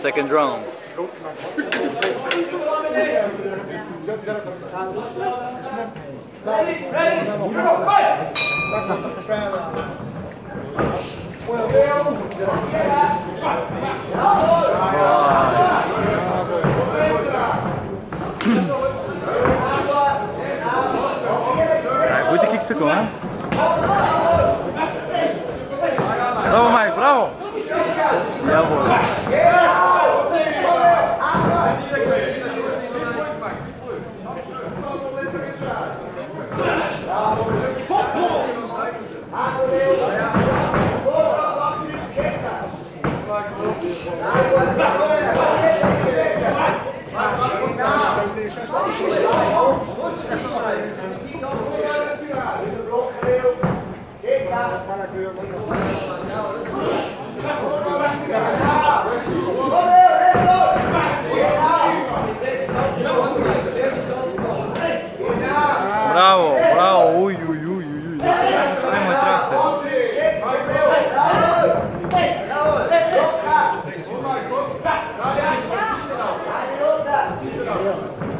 Second round. Ready, ready, go, fight! Vai, vou ter que explicar. Jawohl. Brawo,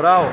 Brau.